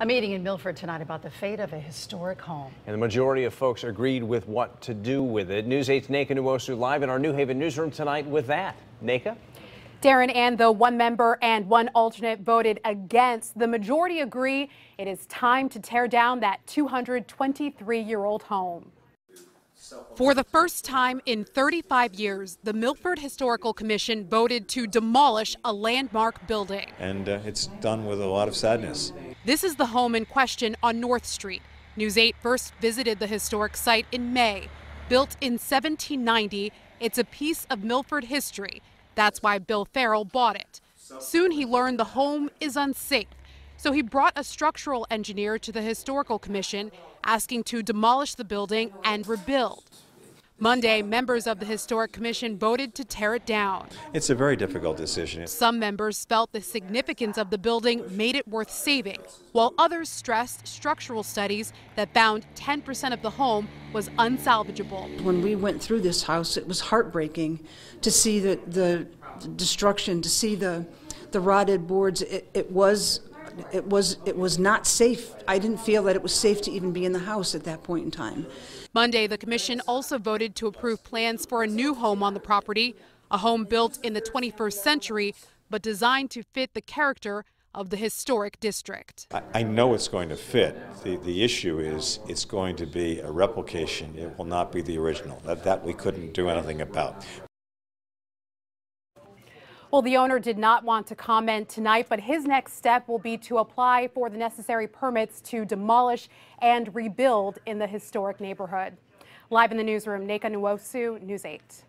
A meeting in Milford tonight about the fate of a historic home. And the majority of folks agreed with what to do with it. News 8's Naka Nwosu live in our New Haven newsroom tonight with that. Naka? Darren and the one member and one alternate voted against. The majority agree it is time to tear down that 223 year old home. For the first time in 35 years, the Milford Historical Commission voted to demolish a landmark building. And uh, it's done with a lot of sadness. This is the home in question on North Street. News 8 first visited the historic site in May. Built in 1790, it's a piece of Milford history. That's why Bill Farrell bought it. Soon he learned the home is unsafe. So he brought a structural engineer to the Historical Commission asking to demolish the building and rebuild. Monday, members of the Historic Commission voted to tear it down. It's a very difficult decision. Some members felt the significance of the building made it worth saving, while others stressed structural studies that found 10% of the home was unsalvageable. When we went through this house, it was heartbreaking to see the, the destruction, to see the, the rotted boards. It, it was it was it was not safe. I didn't feel that it was safe to even be in the house at that point in time. Monday, the commission also voted to approve plans for a new home on the property, a home built in the 21st century but designed to fit the character of the historic district. I, I know it's going to fit. The, the issue is it's going to be a replication. It will not be the original. That, that we couldn't do anything about. Well, the owner did not want to comment tonight, but his next step will be to apply for the necessary permits to demolish and rebuild in the historic neighborhood. Live in the newsroom, Naka Nwosu, News 8.